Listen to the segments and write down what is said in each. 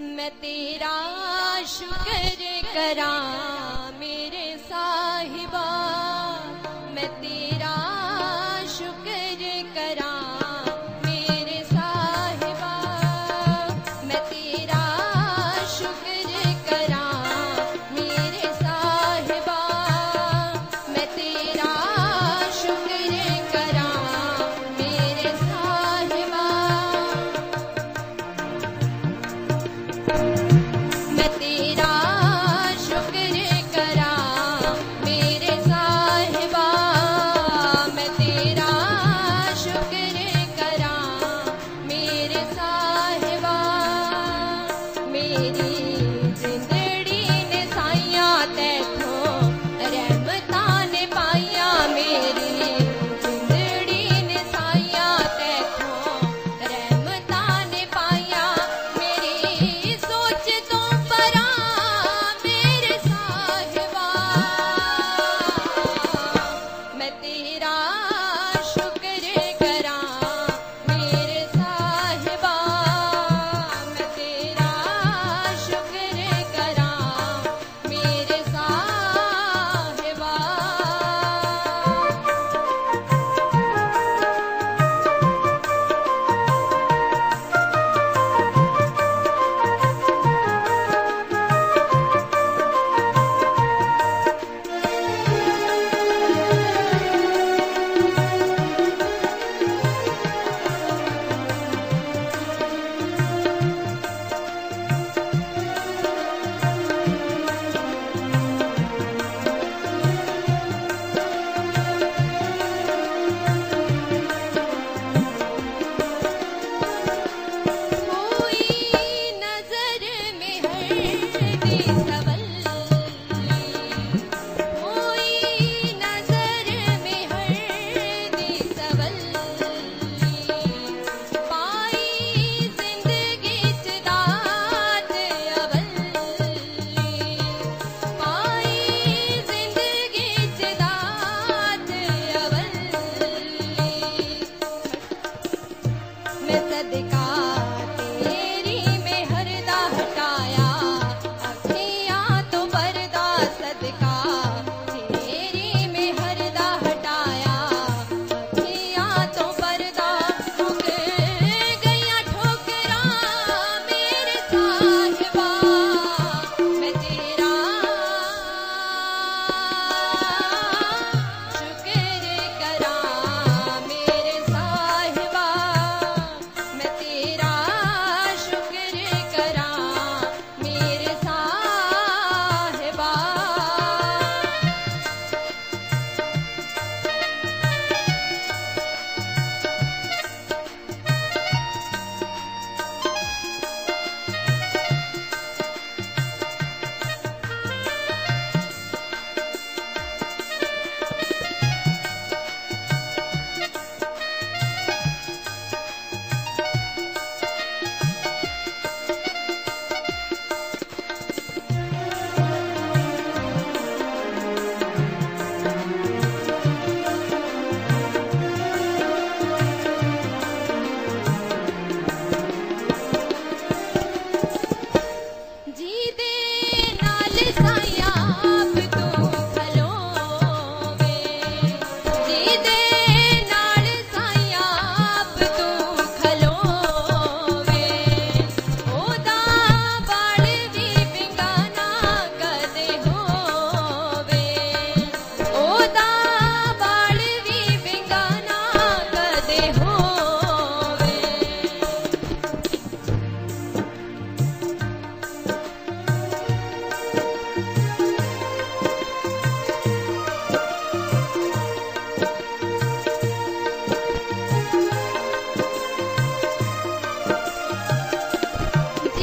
मैं तेरा शुक्र करा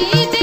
y